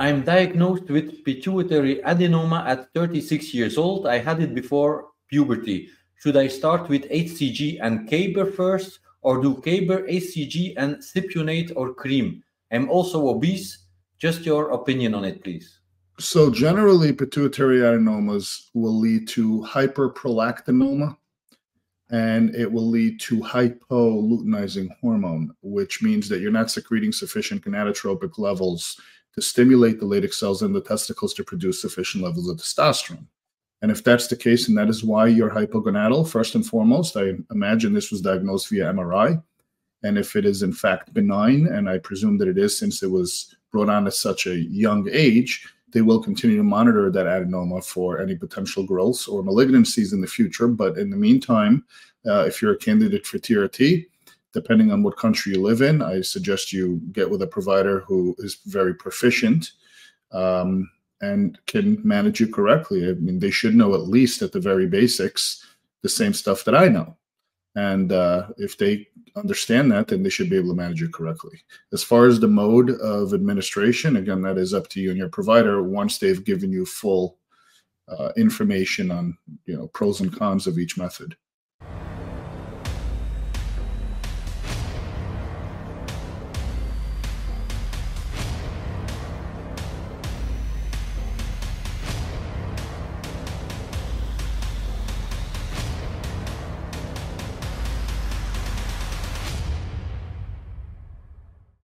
I'm diagnosed with pituitary adenoma at 36 years old. I had it before puberty. Should I start with HCG and Caber first, or do Caber, HCG, and cypionate or cream? I'm also obese. Just your opinion on it, please. So generally, pituitary adenomas will lead to hyperprolactinoma, and it will lead to hypoluteinizing hormone, which means that you're not secreting sufficient gonadotropic levels to stimulate the Leydig cells in the testicles to produce sufficient levels of testosterone. And if that's the case, and that is why you're hypogonadal, first and foremost, I imagine this was diagnosed via MRI. And if it is in fact benign, and I presume that it is since it was brought on at such a young age, they will continue to monitor that adenoma for any potential growths or malignancies in the future. But in the meantime, uh, if you're a candidate for TRT, depending on what country you live in, I suggest you get with a provider who is very proficient um, and can manage you correctly. I mean, they should know at least at the very basics the same stuff that I know. And uh, if they understand that, then they should be able to manage it correctly. As far as the mode of administration, again, that is up to you and your provider once they've given you full uh, information on you know pros and cons of each method.